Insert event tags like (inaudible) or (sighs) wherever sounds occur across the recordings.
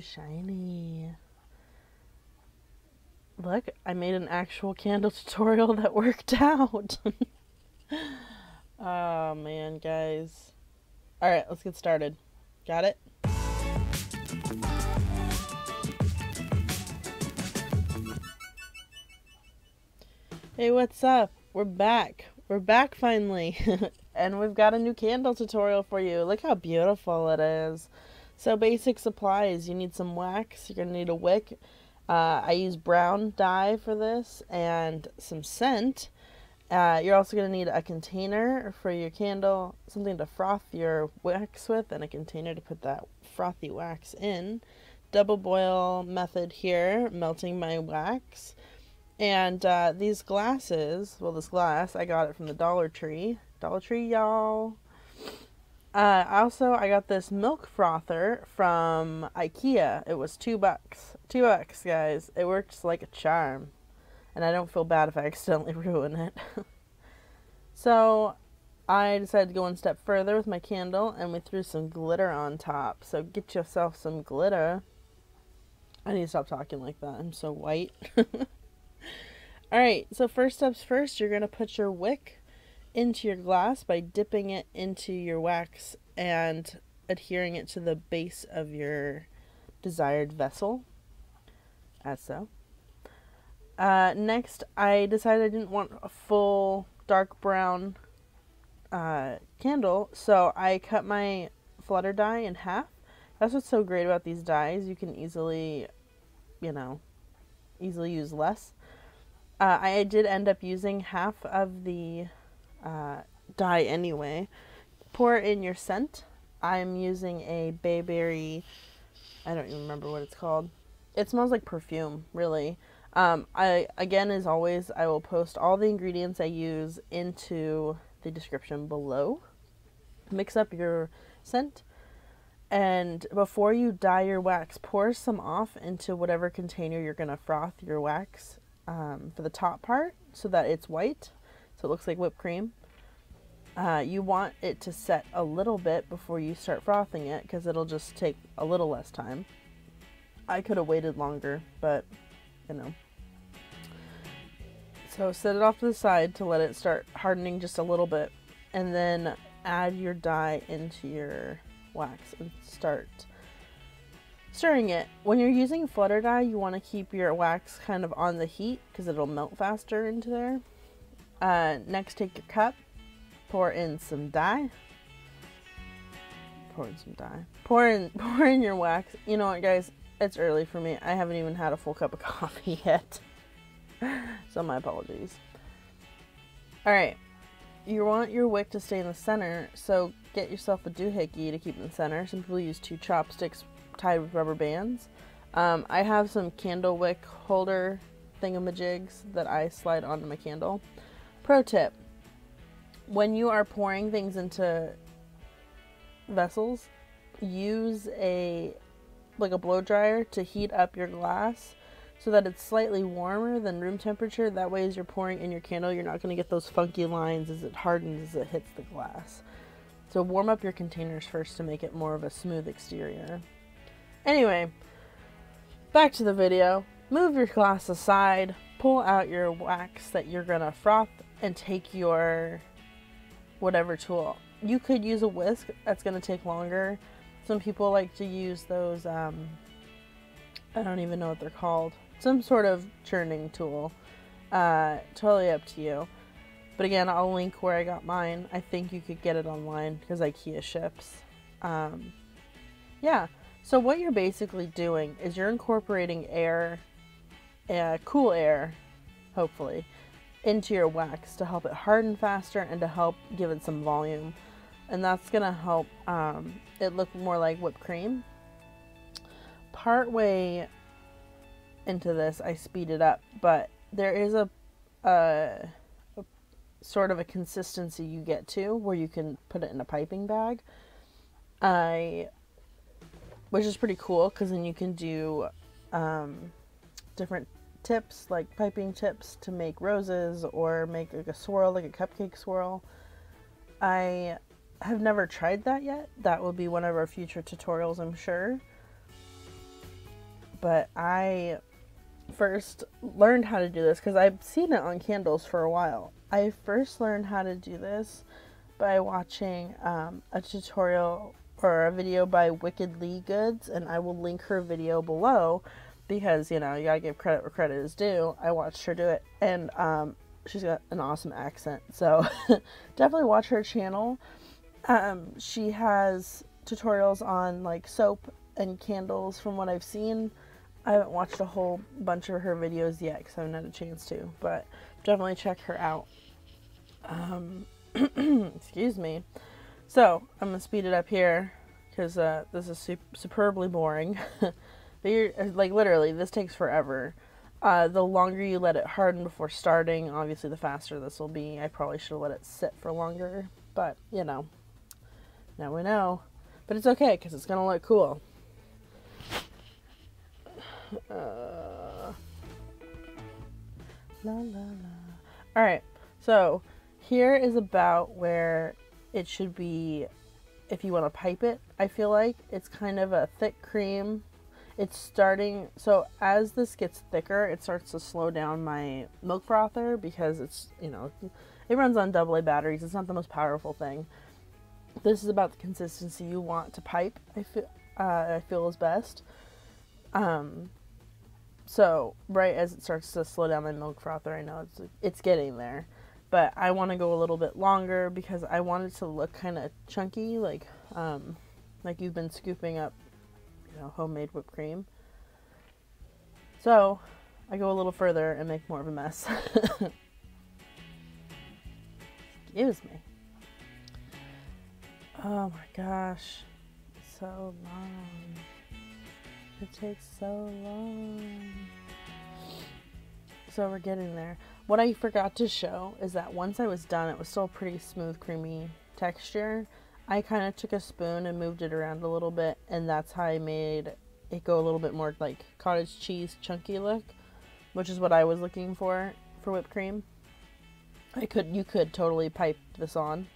Shiny. Look, I made an actual candle (laughs) tutorial that worked out. (laughs) oh man, guys. Alright, let's get started. Got it? Hey, what's up? We're back. We're back finally. (laughs) and we've got a new candle tutorial for you. Look how beautiful it is. So basic supplies, you need some wax, you're going to need a wick. Uh, I use brown dye for this and some scent. Uh, you're also going to need a container for your candle, something to froth your wax with, and a container to put that frothy wax in. Double boil method here, melting my wax. And uh, these glasses, well, this glass, I got it from the Dollar Tree. Dollar Tree, y'all. Uh, also, I got this milk frother from IKEA. It was two bucks. Two bucks, guys. It works like a charm. And I don't feel bad if I (laughs) accidentally ruin it. (laughs) so, I decided to go one step further with my candle and we threw some glitter on top. So, get yourself some glitter. I need to stop talking like that. I'm so white. (laughs) Alright, so first steps first, you're going to put your wick into your glass by dipping it into your wax and adhering it to the base of your desired vessel, as so. Uh, next, I decided I didn't want a full dark brown uh, candle, so I cut my flutter dye in half. That's what's so great about these dyes. You can easily, you know, easily use less. Uh, I did end up using half of the uh, dye anyway. Pour in your scent. I'm using a bayberry. I don't even remember what it's called. It smells like perfume, really. Um, I again, as always, I will post all the ingredients I use into the description below. Mix up your scent, and before you dye your wax, pour some off into whatever container you're gonna froth your wax um, for the top part so that it's white, so it looks like whipped cream. Uh, you want it to set a little bit before you start frothing it because it'll just take a little less time. I could have waited longer, but you know. So set it off to the side to let it start hardening just a little bit and then add your dye into your wax and start stirring it. When you're using flutter dye, you want to keep your wax kind of on the heat because it'll melt faster into there. Uh, next, take your cup, pour in some dye. Pour in some dye. Pour in, (laughs) pour in your wax. You know what, guys? It's early for me. I haven't even had a full cup of (laughs) coffee yet. (laughs) so my apologies. Alright. You want your wick to stay in the center, so get yourself a doohickey to keep it in the center. Some people use two chopsticks tied with rubber bands. Um, I have some candle wick holder thingamajigs that I slide onto my candle. Pro tip when you are pouring things into vessels, use a like a blow dryer to heat up your glass so that it's slightly warmer than room temperature. That way, as you're pouring in your candle, you're not going to get those funky lines as it hardens as it hits the glass. So, warm up your containers first to make it more of a smooth exterior. Anyway, back to the video. Move your glass aside, pull out your wax that you're gonna froth, and take your whatever tool. You could use a whisk, that's gonna take longer. Some people like to use those, um, I don't even know what they're called. Some sort of churning tool. Uh, totally up to you. But again, I'll link where I got mine. I think you could get it online because IKEA ships. Um, yeah. So what you're basically doing is you're incorporating air, uh, cool air, hopefully, into your wax to help it harden faster and to help give it some volume. And that's to help um, it look more like whipped cream. Part way into this, I speed it up, but there is a, a, a sort of a consistency you get to where you can put it in a piping bag. I which is pretty cool because then you can do um, different tips like piping tips to make roses or make like a swirl like a cupcake swirl. I have never tried that yet. That will be one of our future tutorials i'm sure. But I first learned how to do this because I've seen it on candles for a while. I first learned how to do this by watching um, a tutorial or a video by Wicked Lee Goods, and I will link her video below because you know you gotta give credit where credit is due. I watched her do it, and um, she's got an awesome accent, so (laughs) definitely watch her channel. Um, she has tutorials on like soap and candles from what I've seen. I haven't watched a whole bunch of her videos yet because I haven't had a chance to, but definitely check her out. Um, (clears throat) excuse me. So I'm gonna speed it up here because uh, this is su- superbly boring. (laughs) but you're like literally, this takes forever. Uh, the longer you let it harden before starting, obviously, the faster this will be. I probably should have let it sit for longer, but you know, now we know. But it's okay because it's gonna look cool. (sighs) Uh, la la la. All right, so here is about where it should be if you want to pipe it. I feel like it's kind of a thick cream. It's starting so as this gets thicker, it starts to slow down my milk frother because it's you know it runs on double A batteries. It's not the most powerful thing. This is about the consistency you want to pipe. I feel uh, I feel is best. Um, so right as it starts to slow down my milk frother, I know it's it's getting there but I want to go a little bit longer because I want it to look kind of chunky, like um, like you've been scooping up, know, homemade whipped cream. So I go a little further and make more of a mess. (laughs) Excuse me. Oh my gosh, so long. It takes so long. So we're getting there. What I forgot to show is that once I was done, it was still a pretty smooth, creamy texture. I kind of took a spoon and moved it around a little bit, and that's how I made it go a little bit more like cottage cheese chunky look, which is what I was looking for for whipped cream. I could you could totally pipe this on.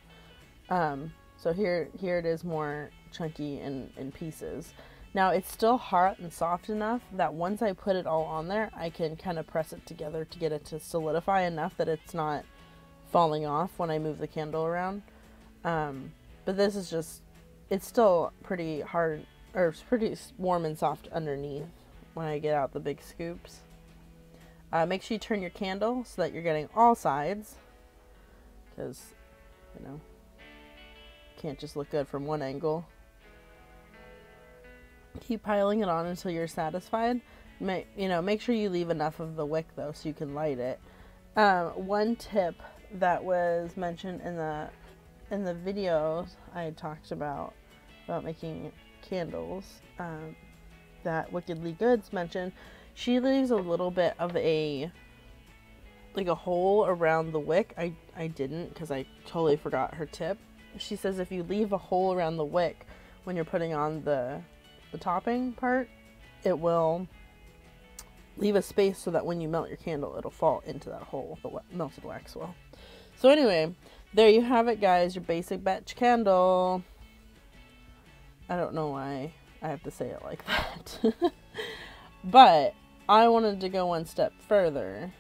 Um, so here here it is more chunky in, in pieces. Now it's still hot and soft enough that once I put it all on there, I can kind of press it together to get it to solidify enough that it's not falling off when I move the candle around. Um, but this is just, it's still pretty hard, or it's pretty warm and soft underneath when I get out the big scoops. Uh, make sure you turn your candle so that you're getting all sides, because, you know, can't just look good from one angle. Keep piling it on until you're satisfied. Make, you know, make sure you leave enough of the wick though so you can light it. Um, one tip that was mentioned in the in the videos I talked about about making candles um, that Wicked Lee Goods mentioned, she leaves a little bit of a like a hole around the wick. I I didn't because I totally forgot her tip. She says if you leave a hole around the wick when you're putting on the the topping part, it will leave a space so that when you melt your candle, it'll fall into that hole, the melted wax will. So anyway, there you have it, guys. Your basic betch candle. I don't know why I have to say it like (laughs) that. but I wanted to go one step further.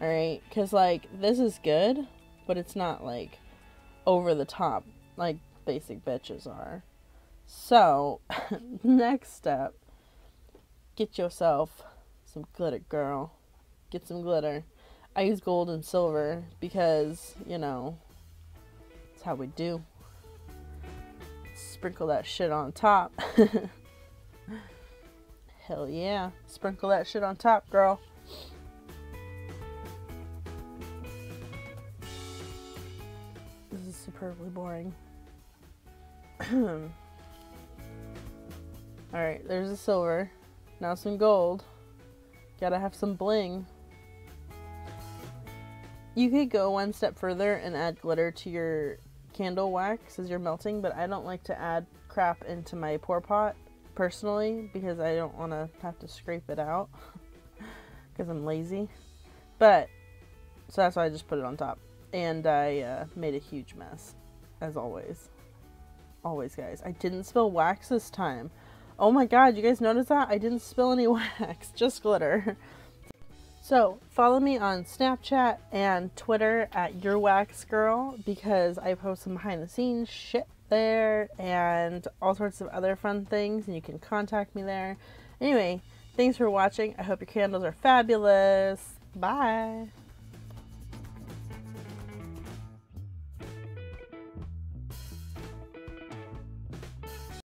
Alright? Because, like, this is good, but it's not, like, over the top like basic bitches are. So, (laughs) next step, get yourself some glitter, girl. Get some glitter. I use gold and silver because, you know, it's how we do. Sprinkle that shit on top. (laughs) Hell yeah. Sprinkle that shit on top, girl. This is superbly boring. (clears throat) Alright, there's the silver. Now some gold. Gotta have some bling. You could go one step further and add glitter to your candle wax as you're melting, but I don't like to add crap into my pour pot personally because I don't want to have to scrape it out (laughs) because I'm lazy. But, so that's why I just put it on top. And I uh, made a huge mess, as always. Always, guys. I didn't spill wax this time. Oh my god, you guys notice that? I didn't spill any (laughs) wax, just glitter. So, follow me on Snapchat and Twitter at Your Wax Girl because I post some behind the scenes shit there and all sorts of other fun things, and you can contact me there. Anyway, thanks for watching. I hope your candles are fabulous. Bye.